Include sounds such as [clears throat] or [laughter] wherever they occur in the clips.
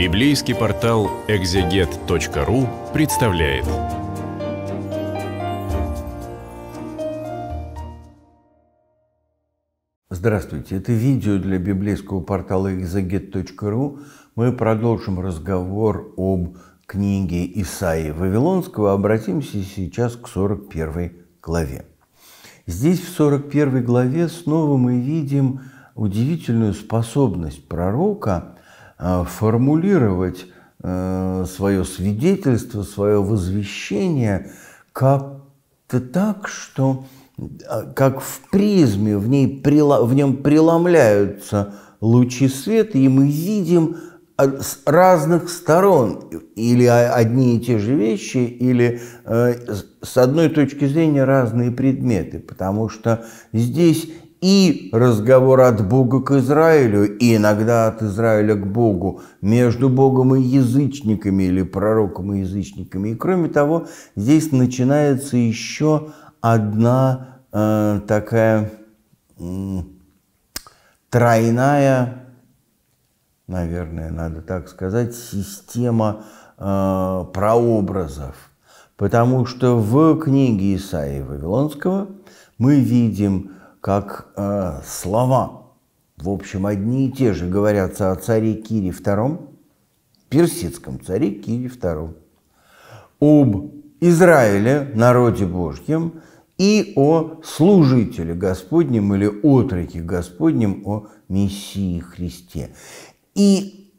Библейский портал экзегет.ру представляет. Здравствуйте, это видео для библейского портала exeget.ru. Мы продолжим разговор об книге Исаии Вавилонского. Обратимся сейчас к 41 главе. Здесь в 41 главе снова мы видим удивительную способность пророка формулировать э, свое свидетельство, свое возвещение как-то так, что э, как в призме в, ней, в нем преломляются лучи света, и мы видим с разных сторон. Или одни и те же вещи, или с одной точки зрения разные предметы, потому что здесь и разговор от Бога к Израилю, и иногда от Израиля к Богу, между Богом и язычниками или пророком и язычниками. И кроме того, здесь начинается еще одна э, такая э, тройная, наверное, надо так сказать, система э, прообразов. Потому что в книге Исаии Вавилонского мы видим как э, слова, в общем, одни и те же говорятся о царе Кире II, персидском царе Кире II, об Израиле, народе Божьем, и о служителе Господнем или отроке Господнем, о Мессии Христе. И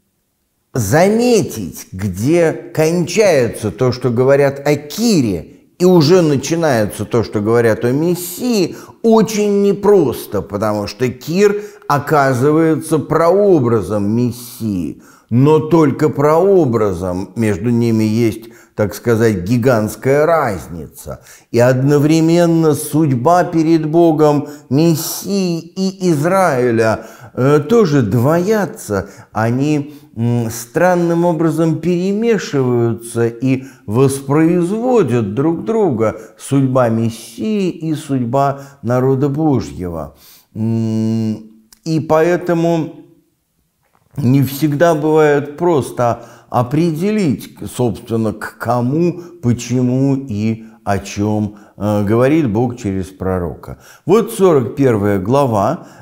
заметить, где кончается то, что говорят о Кире, и уже начинается то, что говорят о Мессии, очень непросто, потому что Кир оказывается прообразом Мессии, но только прообразом между ними есть так сказать, гигантская разница. И одновременно судьба перед Богом Мессии и Израиля тоже двоятся. Они странным образом перемешиваются и воспроизводят друг друга судьба Мессии и судьба народа Божьего. И поэтому не всегда бывает просто определить, собственно, к кому, почему и о чем э, говорит Бог через пророка. Вот 41 глава э, –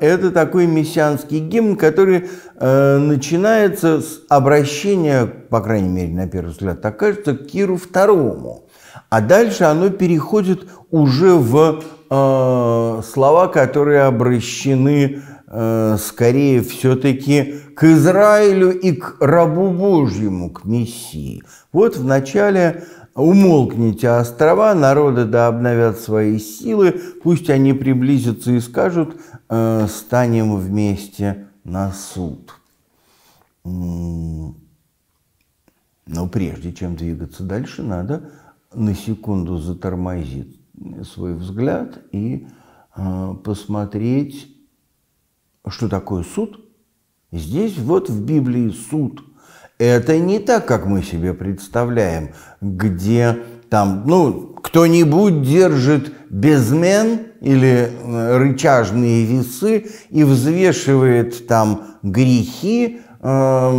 это такой мессианский гимн, который э, начинается с обращения, по крайней мере, на первый взгляд, так кажется, к Киру II. А дальше оно переходит уже в слова, которые обращены Э, скорее все-таки к Израилю и к рабу Божьему, к Мессии. Вот в начале «Умолкните острова, народы да обновят свои силы, пусть они приблизятся и скажут, э, станем вместе на суд». Но прежде чем двигаться дальше, надо на секунду затормозить свой взгляд и э, посмотреть что такое суд? Здесь вот в Библии суд. Это не так, как мы себе представляем, где там, ну, кто-нибудь держит безмен или э, рычажные весы и взвешивает там грехи э,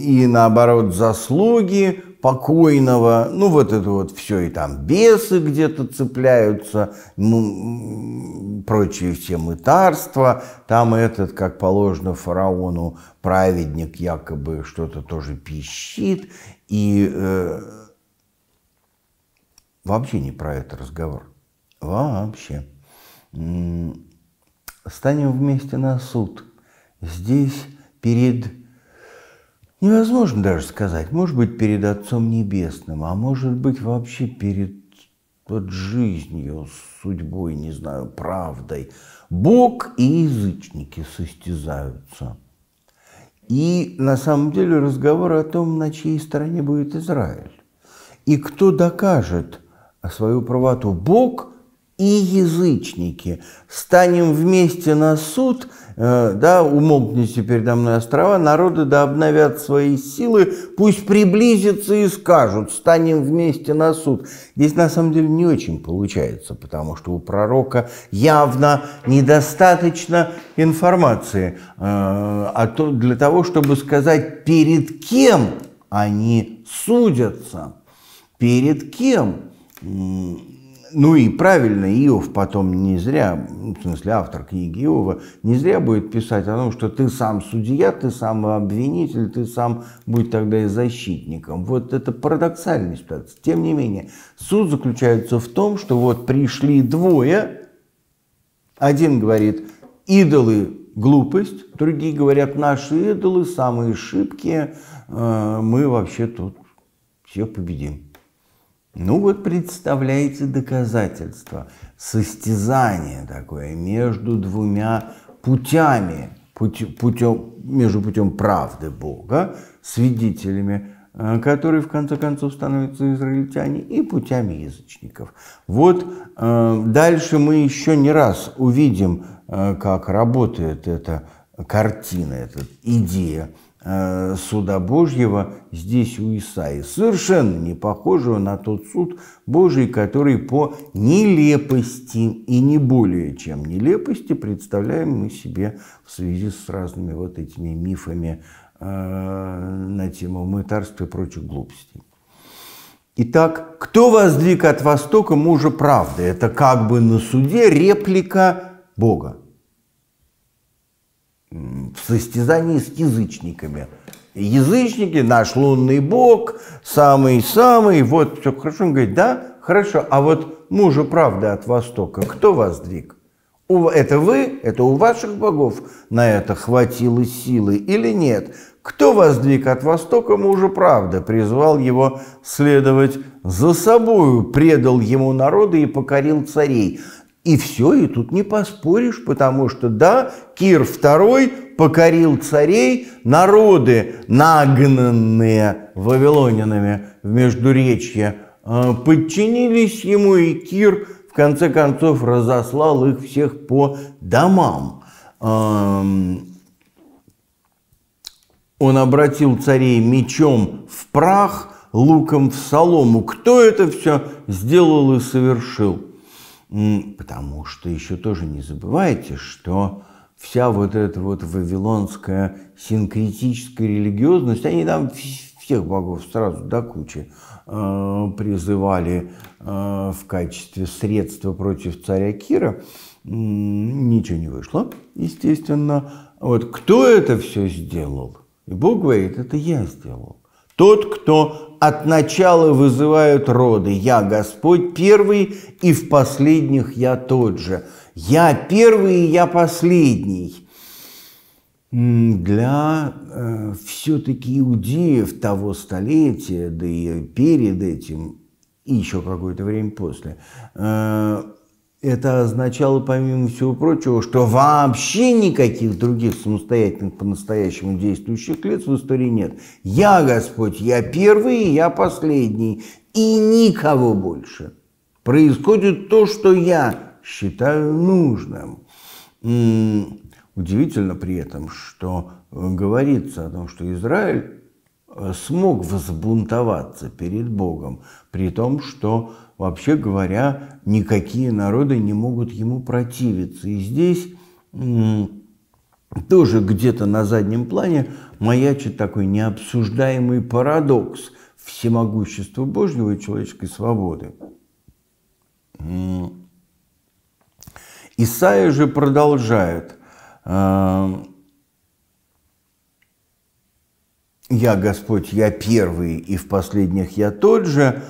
и, наоборот, заслуги покойного, ну вот это вот все, и там бесы где-то цепляются, ну, прочие все мытарства, там этот, как положено фараону, праведник якобы что-то тоже пищит, и э, вообще не про это разговор, вообще. Станем вместе на суд. Здесь перед Невозможно даже сказать, может быть, перед Отцом Небесным, а может быть, вообще перед вот жизнью, судьбой, не знаю, правдой. Бог и язычники состязаются. И на самом деле разговор о том, на чьей стороне будет Израиль. И кто докажет свою правоту, Бог и язычники. Станем вместе на суд, э, да, умолкните передо мной острова, народы да обновят свои силы, пусть приблизятся и скажут, станем вместе на суд. Здесь на самом деле не очень получается, потому что у пророка явно недостаточно информации э, а то, для того, чтобы сказать, перед кем они судятся, перед кем ну и правильно, Иов потом не зря, в смысле автор книги Иова, не зря будет писать о том, что ты сам судья, ты сам обвинитель, ты сам будь тогда и защитником. Вот это парадоксальная ситуация. Тем не менее, суд заключается в том, что вот пришли двое, один говорит, идолы глупость, другие говорят, наши идолы самые шибкие, э, мы вообще тут всех победим. Ну вот представляете доказательство, состязание такое между двумя путями, путь, путем, между путем правды Бога, свидетелями, э, которые в конце концов становятся израильтяне, и путями язычников. Вот э, дальше мы еще не раз увидим, э, как работает эта картина, эта идея суда Божьего здесь у Исаи, совершенно не похожего на тот суд Божий, который по нелепости и не более чем нелепости представляем мы себе в связи с разными вот этими мифами э, на тему мытарства и прочих глупостей. Итак, кто воздвиг от востока мужа правды? Это как бы на суде реплика Бога в состязании с язычниками. Язычники, наш лунный бог, самый-самый, вот все хорошо. Он говорит, да, хорошо, а вот мужа правды от Востока, кто вас двиг? Это вы, это у ваших богов на это хватило силы или нет? Кто вас двиг от Востока мужа правды, призвал его следовать за собою, предал ему народы и покорил царей. И все, и тут не поспоришь, потому что да, Кир II покорил царей, народы, нагнанные вавилонянами в Междуречье, э, подчинились ему, и Кир в конце концов разослал их всех по домам. Он обратил царей мечом в прах, луком в солому. Кто это все сделал и совершил? Потому что еще тоже не забывайте, что вся вот эта вот вавилонская синкретическая религиозность, они там всех богов сразу до кучи э, призывали э, в качестве средства против царя Кира. Ничего не вышло, естественно. Вот кто это все сделал? И Бог говорит, это я сделал. Тот, кто от начала вызывает роды. Я Господь первый, и в последних я тот же. Я первый, и я последний. Для э, все-таки иудеев того столетия, да и перед этим, и еще какое-то время после, э, это означало, помимо всего прочего, что вообще никаких других самостоятельных по-настоящему действующих лиц в истории нет. Я Господь, я первый, я последний, и никого больше. Происходит то, что я считаю нужным. Удивительно при этом, что говорится о том, что Израиль э, смог взбунтоваться перед Богом, при том, что вообще говоря, никакие народы не могут ему противиться. И здесь тоже где-то на заднем плане маячит такой необсуждаемый парадокс всемогущества Божьего и человеческой свободы. Исаия же продолжает. «Я Господь, я первый, и в последних я тот же.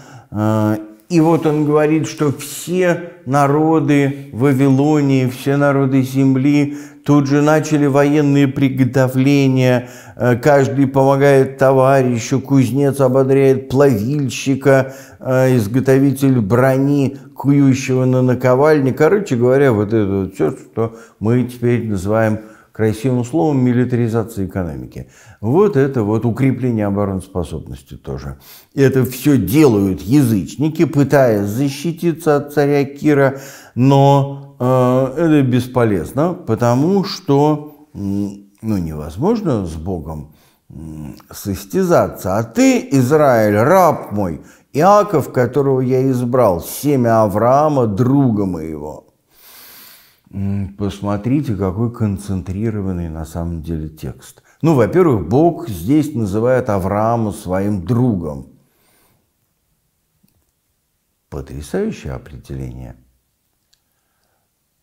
И вот он говорит, что все народы Вавилонии, все народы земли тут же начали военные приготовления, э, каждый помогает товарищу, кузнец ободряет плавильщика, э, изготовитель брони, кующего на наковальне. Короче говоря, вот это вот все, что мы теперь называем красивым словом милитаризация экономики. Вот это вот укрепление обороноспособности тоже. Это все делают язычники, пытаясь защититься от царя Кира, но э, это бесполезно, потому что ну, невозможно с Богом состязаться. А ты, Израиль, раб мой, Иаков, которого я избрал, семя Авраама, друга моего. Посмотрите, какой концентрированный на самом деле текст. Ну, во-первых, Бог здесь называет Авраама своим другом. Потрясающее определение.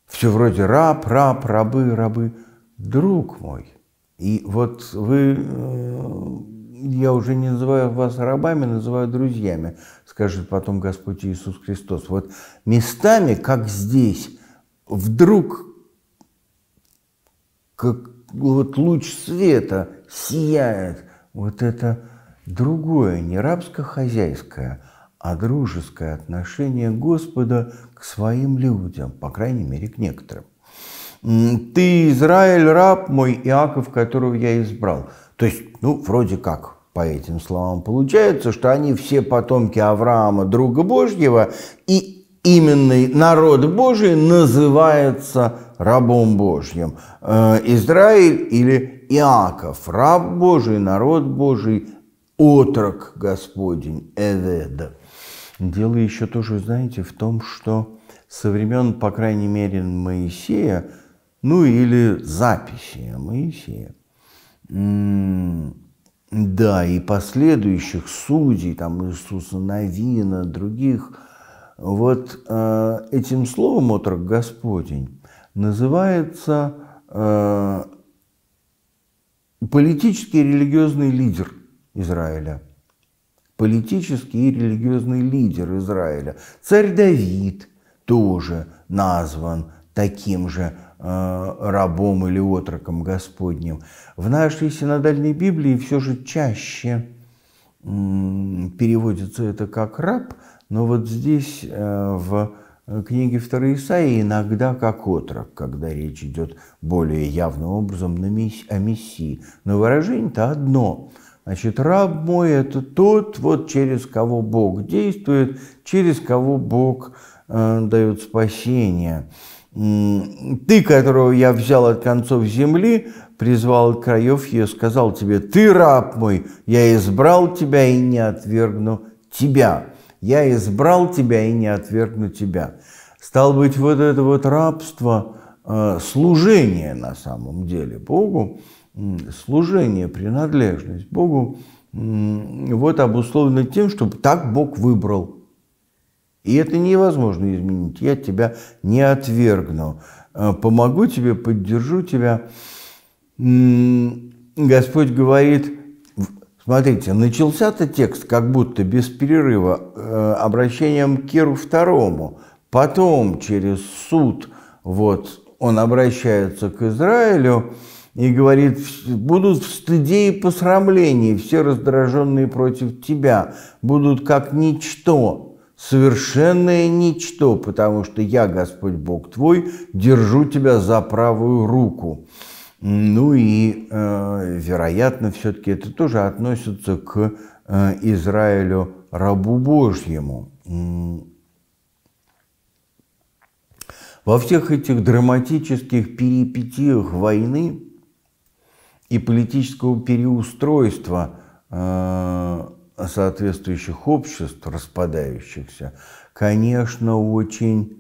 Все вроде раб, раб, рабы, рабы. Друг мой. И вот вы э, я уже не называю вас рабами, называю друзьями, скажет потом Господь Иисус Христос. Вот местами, как здесь, вдруг как вот луч света сияет вот это другое, не рабско-хозяйское, а дружеское отношение Господа к своим людям, по крайней мере, к некоторым. «Ты, Израиль, раб мой, Иаков, которого я избрал». То есть, ну, вроде как по этим словам получается, что они все потомки Авраама, друга Божьего, и именно народ Божий называется рабом Божьим. Э, Израиль или Иаков, раб Божий, народ Божий, отрок Господень, Эведа. Дело еще тоже, знаете, в том, что со времен, по крайней мере, Моисея, ну или записи Моисея, да, и последующих судей, там Иисуса Новина, других, вот э, этим словом отрок Господень называется э, политический и религиозный лидер Израиля. Политический и религиозный лидер Израиля. Царь Давид тоже назван таким же Э, рабом или отроком Господним. В нашей синодальной Библии все же чаще переводится это как раб, но вот здесь э, в книге Второй Исаии иногда как отрок, когда речь идет более явным образом о Мессии. Но выражение-то одно. Значит, раб мой – это тот, вот через кого Бог действует, через кого Бог э, дает спасение ты, которого я взял от концов земли, призвал от краев ее, сказал тебе, ты раб мой, я избрал тебя и не отвергну тебя. Я избрал тебя и не отвергну тебя. Стал быть, вот это вот рабство, э, служение на самом деле Богу, служение, принадлежность Богу, вот обусловлено тем, чтобы так Бог выбрал – и это невозможно изменить. Я тебя не отвергну. Э, помогу тебе, поддержу тебя. Господь говорит, смотрите, начался-то текст как будто без перерыва э, обращением к Керу второму. Потом через суд вот, он обращается к Израилю и говорит, будут в стыде и посрамлении все раздраженные против тебя, будут как ничто, совершенное ничто, потому что я, Господь Бог твой, держу тебя за правую руку. Ну и, э, вероятно, все-таки это тоже относится к э, Израилю, рабу Божьему. Во всех этих драматических перипетиях войны и политического переустройства э, соответствующих обществ, распадающихся, конечно, очень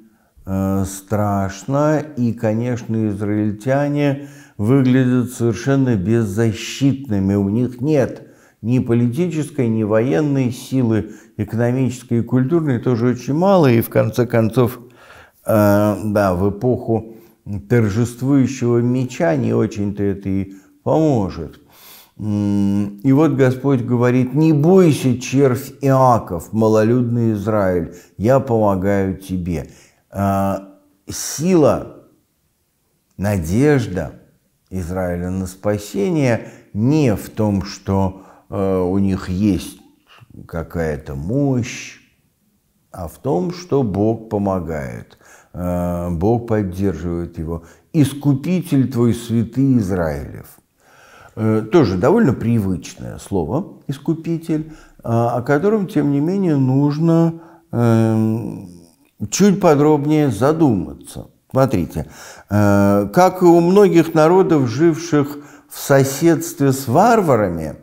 страшно, и, конечно, израильтяне выглядят совершенно беззащитными. У них нет ни политической, ни военной силы, экономической и культурной тоже очень мало, и в конце концов, э, да, в эпоху торжествующего меча не очень-то это и поможет. И вот Господь говорит, не бойся, червь Иаков, малолюдный Израиль, я помогаю тебе. А, сила, надежда Израиля на спасение не в том, что а, у них есть какая-то мощь, а в том, что Бог помогает, а, Бог поддерживает его. «Искупитель твой святый Израилев». Э, тоже довольно привычное слово «искупитель», о котором, тем не менее, нужно эм, чуть подробнее задуматься. Смотрите, как и у многих народов, живших в соседстве с варварами,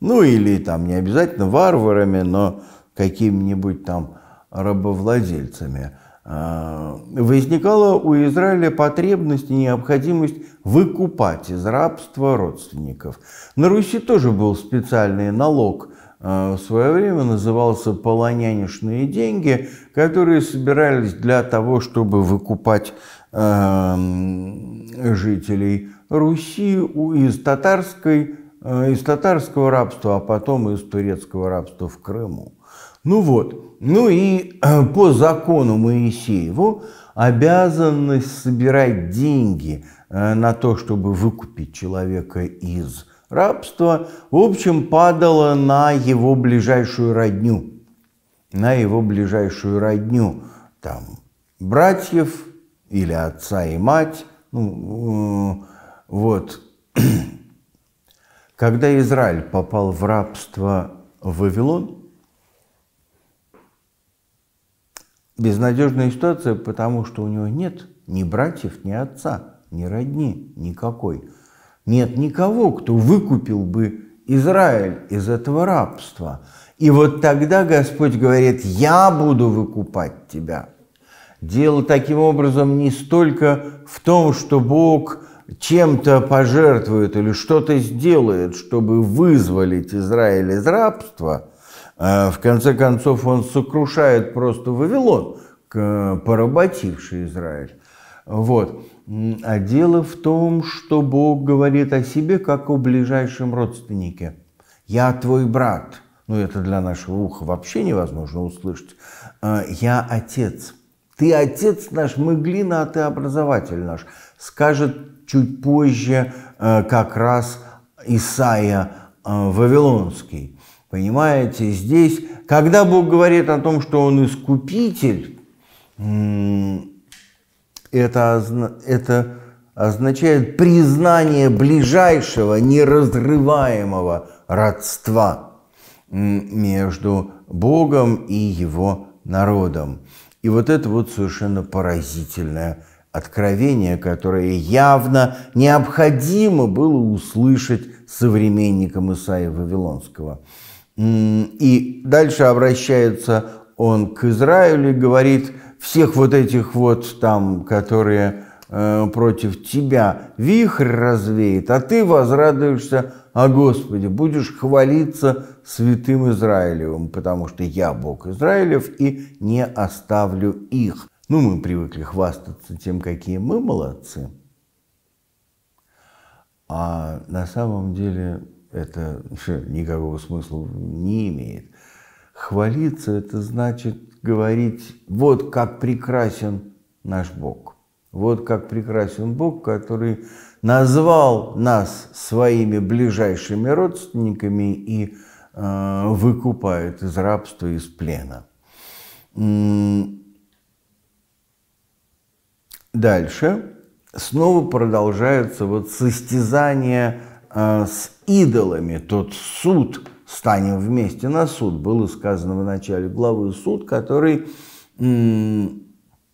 ну или там не обязательно варварами, но какими-нибудь там рабовладельцами, а, возникала у Израиля потребность и необходимость выкупать из рабства родственников. На Руси тоже был специальный налог, в свое время назывался полонянишные деньги, которые собирались для того, чтобы выкупать а, жителей Руси из татарской из татарского рабства, а потом из турецкого рабства в Крыму. Ну вот, ну и э, по закону Моисееву обязанность собирать деньги э, на то, чтобы выкупить человека из рабства, в общем, падала на его ближайшую родню. На его ближайшую родню. Там братьев или отца и мать. Ну, э, вот. [clears throat] Когда Израиль попал в рабство в Вавилон, Безнадежная ситуация, потому что у него нет ни братьев, ни отца, ни родни никакой. Нет никого, кто выкупил бы Израиль из этого рабства. И вот тогда Господь говорит, я буду выкупать тебя. Дело таким образом не столько в том, что Бог чем-то пожертвует или что-то сделает, чтобы вызволить Израиль из рабства – а, в конце концов, он сокрушает просто Вавилон, поработивший Израиль. Вот. А дело в том, что Бог говорит о себе как о ближайшем родственнике. «Я твой брат». Ну, это для нашего уха вообще невозможно услышать. А, «Я отец». «Ты отец наш, мы глина, а ты образователь наш», скажет чуть позже а, как раз Исаия Вавилонский. Понимаете, здесь, когда Бог говорит о том, что Он искупитель, это, это означает признание ближайшего, неразрываемого родства между Богом и Его народом. И вот это вот совершенно поразительное откровение, которое явно необходимо было услышать современникам Исаия Вавилонского – и дальше обращается он к Израилю говорит, всех вот этих вот там, которые э, против тебя, вихрь развеет, а ты возрадуешься о Господе, будешь хвалиться святым Израилевым, потому что я Бог Израилев и не оставлю их. Ну, мы привыкли хвастаться тем, какие мы молодцы. А на самом деле это [laughs] никакого смысла не имеет. Хвалиться – это значит говорить, вот как прекрасен наш Бог. Вот как прекрасен Бог, который назвал нас своими ближайшими родственниками и э, выкупает из рабства, из плена. Дальше снова продолжается вот состязание э, с идолами, тот суд, станем вместе на суд, было сказано в начале главы, суд, который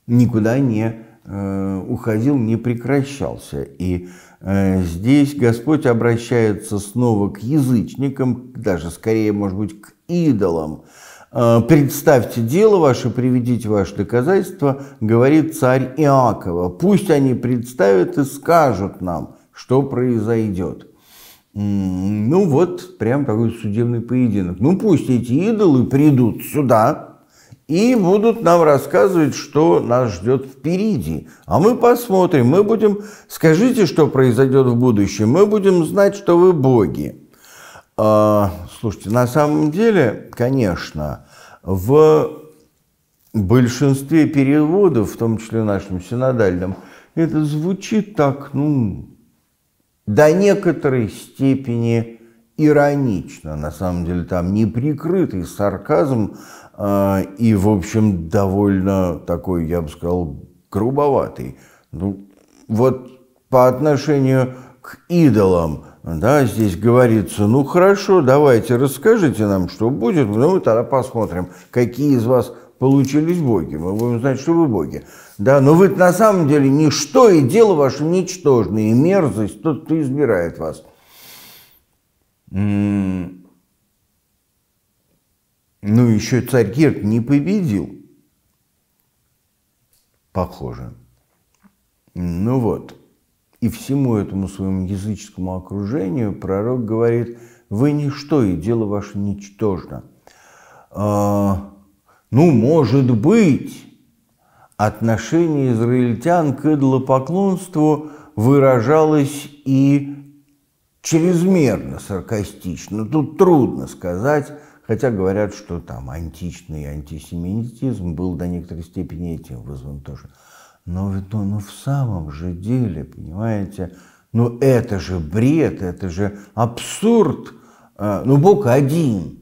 никуда не э, уходил, не прекращался. И э, здесь Господь обращается снова к язычникам, даже скорее, может быть, к идолам. Э, «Представьте дело ваше, приведите ваши доказательства», говорит царь Иакова. «Пусть они представят и скажут нам, что произойдет». Ну вот, прям такой судебный поединок. Ну пусть эти идолы придут сюда и будут нам рассказывать, что нас ждет впереди. А мы посмотрим, мы будем, скажите, что произойдет в будущем, мы будем знать, что вы боги. А, слушайте, на самом деле, конечно, в большинстве переводов, в том числе в нашем синодальном, это звучит так, ну, до некоторой степени иронично. На самом деле там неприкрытый сарказм э, и, в общем, довольно такой, я бы сказал, грубоватый. Ну, вот по отношению к идолам, да, здесь говорится, ну хорошо, давайте расскажите нам, что будет, ну мы тогда посмотрим, какие из вас получились боги, мы будем знать, что вы боги. Да, но вы на самом деле ничто, и дело ваше ничтожное, и мерзость тот, кто избирает вас. Ну, еще царь Кирк не победил. Похоже. Ну вот. И всему этому своему языческому окружению пророк говорит, вы ничто, и дело ваше ничтожно. А, ну, может быть, отношение израильтян к идолопоклонству выражалось и чрезмерно саркастично. Тут трудно сказать, хотя говорят, что там античный антисемитизм был до некоторой степени этим вызван тоже. Но ведь ну, ну в самом же деле, понимаете, ну это же бред, это же абсурд. А, ну Бог один,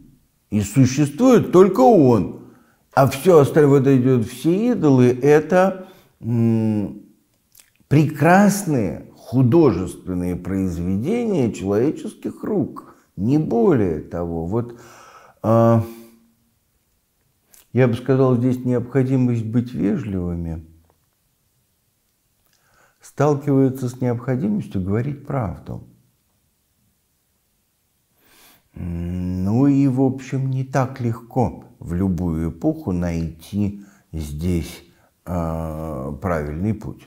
и существует только Он. А все остальное, вот идет все идолы, это прекрасные художественные произведения человеческих рук, не более того. Вот э, я бы сказал, здесь необходимость быть вежливыми сталкивается с необходимостью говорить правду. Ну и, в общем, не так легко в любую эпоху найти здесь э, правильный путь.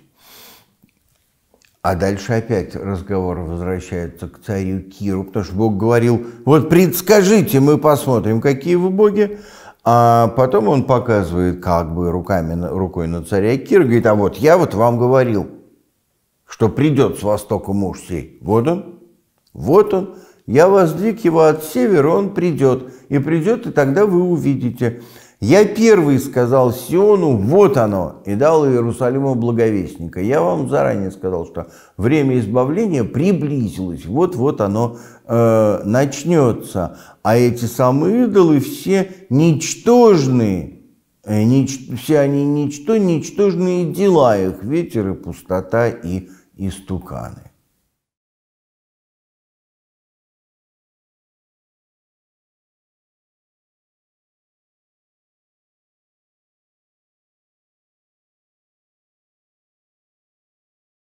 А дальше опять разговор возвращается к царю Киру, потому что Бог говорил, вот предскажите, мы посмотрим, какие вы боги. А потом он показывает как бы руками, рукой на царя Кира, говорит, а вот я вот вам говорил, что придет с востока муж сей. Вот он, вот он, я воздвиг его от севера, он придет. И придет, и тогда вы увидите. Я первый сказал Сиону, вот оно, и дал Иерусалиму благовестника. Я вам заранее сказал, что время избавления приблизилось, вот-вот оно э, начнется. А эти самые идолы все ничтожные, э, нич, все они ничто, ничтожные дела их, ветер и пустота и истуканы.